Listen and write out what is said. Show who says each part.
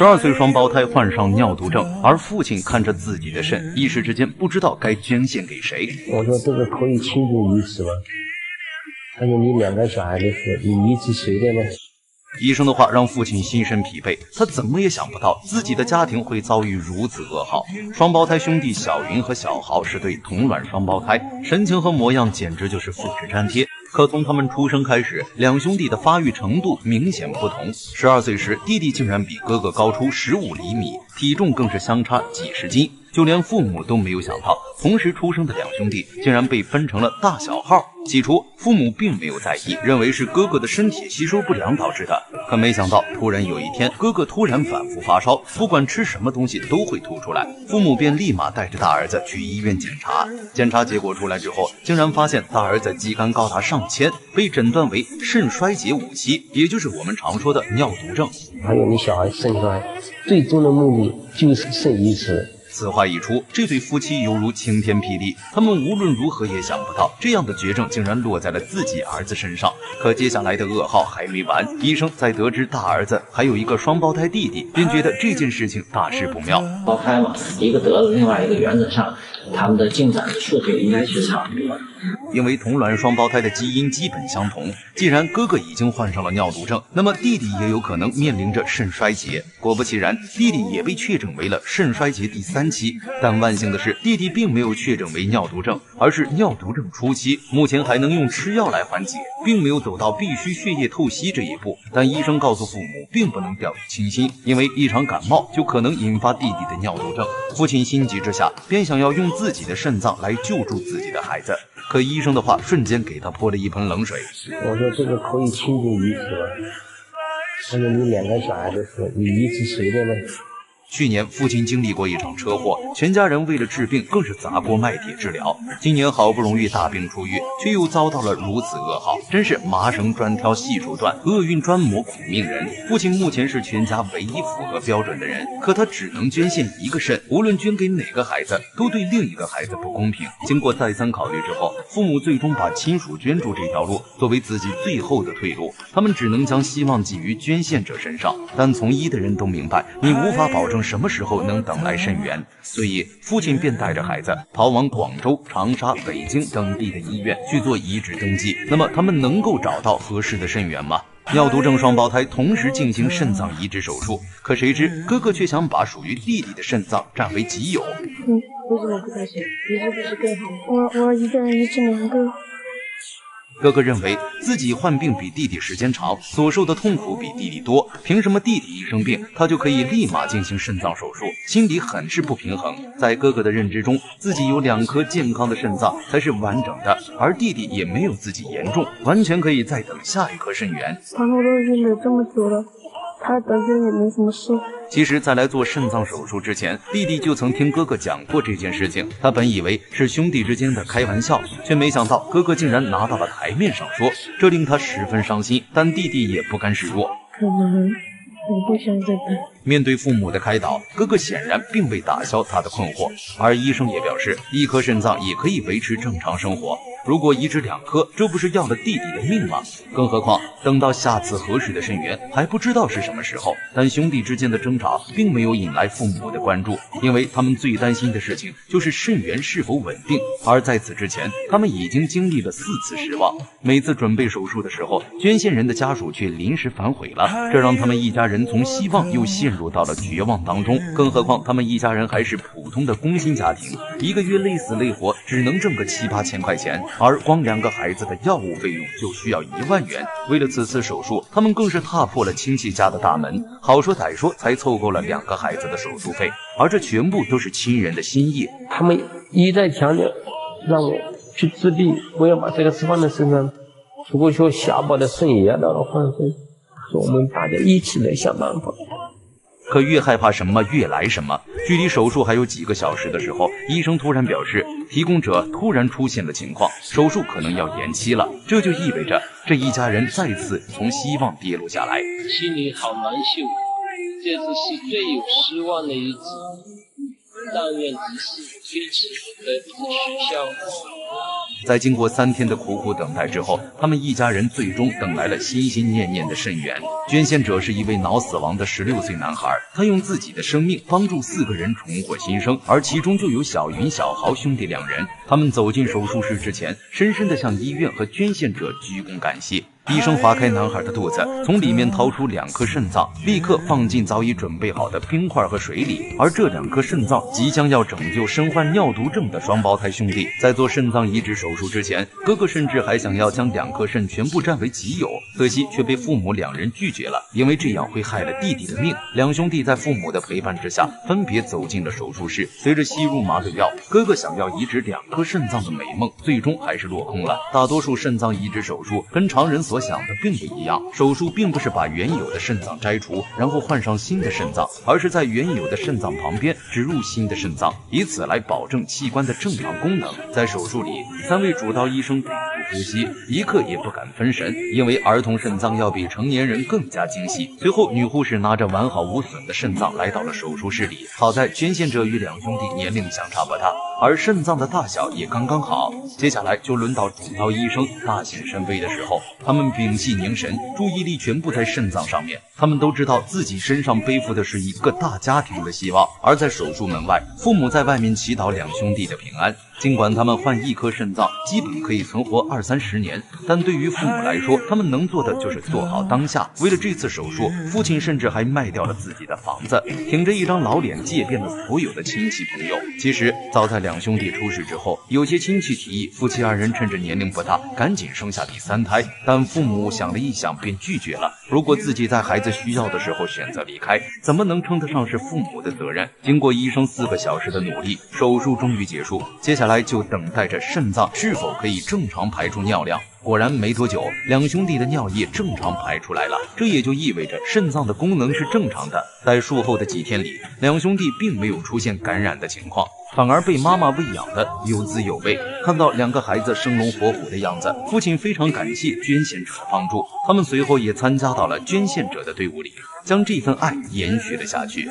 Speaker 1: 十二岁双胞胎患上尿毒症，而父亲看着自己的肾，一时之间不知道该捐献给谁。
Speaker 2: 我说这个可以亲自移植吗？他说你两个小孩的事，你移植谁的呢？
Speaker 1: 医生的话让父亲心生疲惫，他怎么也想不到自己的家庭会遭遇如此噩耗。双胞胎兄弟小云和小豪是对同卵双胞胎，神情和模样简直就是复制粘贴。可从他们出生开始，两兄弟的发育程度明显不同。十二岁时，弟弟竟然比哥哥高出十五厘米，体重更是相差几十斤。就连父母都没有想到，同时出生的两兄弟竟然被分成了大小号。起初，父母并没有在意，认为是哥哥的身体吸收不良导致的。可没想到，突然有一天，哥哥突然反复发烧，不管吃什么东西都会吐出来。父母便立马带着大儿子去医院检查。检查结果出来之后，竟然发现大儿子肌酐高达上千，被诊断为肾衰竭五期，也就是我们常说的尿毒症。
Speaker 2: 还有你小孩肾衰，最终的目的就是肾移植。
Speaker 1: 此话一出，这对夫妻犹如晴天霹雳。他们无论如何也想不到，这样的绝症竟然落在了自己儿子身上。可接下来的噩耗还没完，医生在得知大儿子还有一个双胞胎弟弟，便觉得这件事情大事不妙。
Speaker 3: 胞胎嘛，一个得了，另外一个原则上，他们的进展速度应该是差不多。
Speaker 1: 因为同卵双胞胎的基因基本相同，既然哥哥已经患上了尿毒症，那么弟弟也有可能面临着肾衰竭。果不其然，弟弟也被确诊为了肾衰竭第三期。但万幸的是，弟弟并没有确诊为尿毒症，而是尿毒症初期，目前还能用吃药来缓解，并没有走到必须血液透析这一步。但医生告诉父母，并不能掉以轻心，因为一场感冒就可能引发弟弟的尿毒症。父亲心急之下，便想要用自己的肾脏来救助自己的孩子。可医生的话瞬间给他泼了一盆冷水。
Speaker 2: 我说这个可以清除移植吗？他说你两个小孩的事，你移植谁的呢？
Speaker 1: 去年父亲经历过一场车祸，全家人为了治病更是砸锅卖铁治疗。今年好不容易大病初愈，却又遭到了如此噩耗，真是麻绳专挑细处断，厄运专磨苦命人。父亲目前是全家唯一符合标准的人，可他只能捐献一个肾，无论捐给哪个孩子，都对另一个孩子不公平。经过再三考虑之后，父母最终把亲属捐助这条路作为自己最后的退路，他们只能将希望寄于捐献者身上。但从医的人都明白，你无法保证。什么时候能等来肾源？所以父亲便带着孩子逃往广州、长沙、北京等地的医院去做移植登记。那么他们能够找到合适的肾源吗？尿毒症双胞胎同时进行肾脏移植手术，可谁知哥哥却想把属于弟弟的肾脏占为己有。
Speaker 4: 嗯，为什么不开心？移植不是更好？我我一个人移植两个。
Speaker 1: 哥哥认为自己患病比弟弟时间长，所受的痛苦比弟弟多，凭什么弟弟一生病，他就可以立马进行肾脏手术？心里很是不平衡。在哥哥的认知中，自己有两颗健康的肾脏才是完整的，而弟弟也没有自己严重，完全可以再等下一颗肾源。
Speaker 4: 他们都已经得这么久了，他得病也没什么事。
Speaker 1: 其实，在来做肾脏手术之前，弟弟就曾听哥哥讲过这件事情。他本以为是兄弟之间的开玩笑，却没想到哥哥竟然拿到了台面上说，这令他十分伤心。但弟弟也不甘示弱，
Speaker 4: 可能我不想再等。
Speaker 1: 面对父母的开导，哥哥显然并未打消他的困惑。而医生也表示，一颗肾脏也可以维持正常生活。如果移植两颗，这不是要了弟弟的命吗？更何况等到下次合适的肾源还不知道是什么时候。但兄弟之间的争吵并没有引来父母的关注，因为他们最担心的事情就是肾源是否稳定。而在此之前，他们已经经历了四次失望。每次准备手术的时候，捐献人的家属却临时反悔了，这让他们一家人从希望又陷入到了绝望当中。更何况他们一家人还是普通的工薪家庭，一个月累死累活只能挣个七八千块钱。而光两个孩子的药物费用就需要一万元，为了此次手术，他们更是踏破了亲戚家的大门，好说歹说才凑够了两个孩子的手术费，而这全部都是亲人的心意。
Speaker 2: 他们一再强调让我去治病，我要把这个事放在身上。如果说下巴的肾也要到了换肾，说我们大家一起来想办法。
Speaker 1: 可越害怕什么越来什么。距离手术还有几个小时的时候，医生突然表示，提供者突然出现了情况，手术可能要延期了。这就意味着这一家人再次从希望跌落下来，
Speaker 3: 心里好难受。这次是最有失望的一次，但愿只是推迟，而不取消。
Speaker 1: 在经过三天的苦苦等待之后，他们一家人最终等来了心心念念的肾源。捐献者是一位脑死亡的十六岁男孩，他用自己的生命帮助四个人重获新生，而其中就有小云、小豪兄弟两人。他们走进手术室之前，深深地向医院和捐献者鞠躬感谢。医生划开男孩的肚子，从里面掏出两颗肾脏，立刻放进早已准备好的冰块和水里。而这两颗肾脏即将要拯救身患尿毒症的双胞胎兄弟。在做肾脏移植手术之前，哥哥甚至还想要将两颗肾全部占为己有，可惜却被父母两人拒绝了，因为这样会害了弟弟的命。两兄弟在父母的陪伴之下，分别走进了手术室。随着吸入麻醉药，哥哥想要移植两颗肾脏的美梦，最终还是落空了。大多数肾脏移植手术跟常人所想的并不一样，手术并不是把原有的肾脏摘除，然后换上新的肾脏，而是在原有的肾脏旁边植入新的肾脏，以此来保证器官的正常功能。在手术里，三位主刀医生屏住呼吸，一刻也不敢分神，因为儿童肾脏要比成年人更加精细。随后，女护士拿着完好无损的肾脏来到了手术室里。好在捐献者与两兄弟年龄相差不大，而肾脏的大小也刚刚好。接下来就轮到主刀医生大显神威的时候，他们屏气凝神，注意力全部在肾脏上面。他们都知道自己身上背负的是一个大家庭的希望，而在手术门外，父母在外面祈祷两兄弟的平安。尽管他们换一颗肾脏基本可以存活二三十年，但对于父母来说，他们能做的就是做好当下。为了这次手术，父亲甚至还卖掉了自己的房子，挺着一张老脸借遍了所有的亲戚朋友。其实早在两两兄弟出事之后，有些亲戚提议夫妻二人趁着年龄不大，赶紧生下第三胎，但父母想了一想，便拒绝了。如果自己在孩子需要的时候选择离开，怎么能称得上是父母的责任？经过医生四个小时的努力，手术终于结束。接下。来就等待着肾脏是否可以正常排出尿量。果然没多久，两兄弟的尿液正常排出来了，这也就意味着肾脏的功能是正常的。在术后的几天里，两兄弟并没有出现感染的情况，反而被妈妈喂养的有滋有味。看到两个孩子生龙活虎的样子，父亲非常感谢捐献者的帮助。他们随后也参加到了捐献者的队伍里，将这份爱延续了下去。